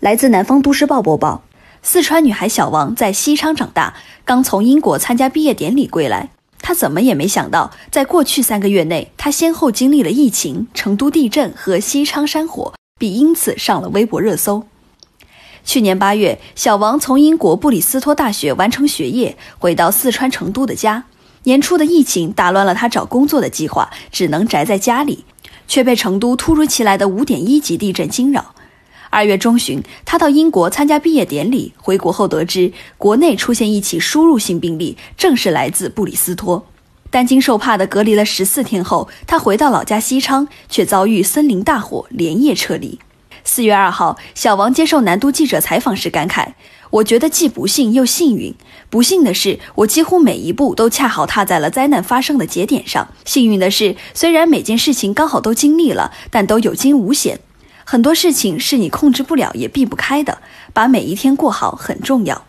来自南方都市报播报：四川女孩小王在西昌长大，刚从英国参加毕业典礼归来。她怎么也没想到，在过去三个月内，她先后经历了疫情、成都地震和西昌山火，并因此上了微博热搜。去年八月，小王从英国布里斯托大学完成学业，回到四川成都的家。年初的疫情打乱了他找工作的计划，只能宅在家里，却被成都突如其来的五点一级地震惊扰。二月中旬，他到英国参加毕业典礼，回国后得知国内出现一起输入性病例，正是来自布里斯托。担惊受怕地隔离了十四天后，他回到老家西昌，却遭遇森林大火，连夜撤离。四月二号，小王接受南都记者采访时感慨：“我觉得既不幸又幸运。不幸的是，我几乎每一步都恰好踏在了灾难发生的节点上；幸运的是，虽然每件事情刚好都经历了，但都有惊无险。”很多事情是你控制不了也避不开的，把每一天过好很重要。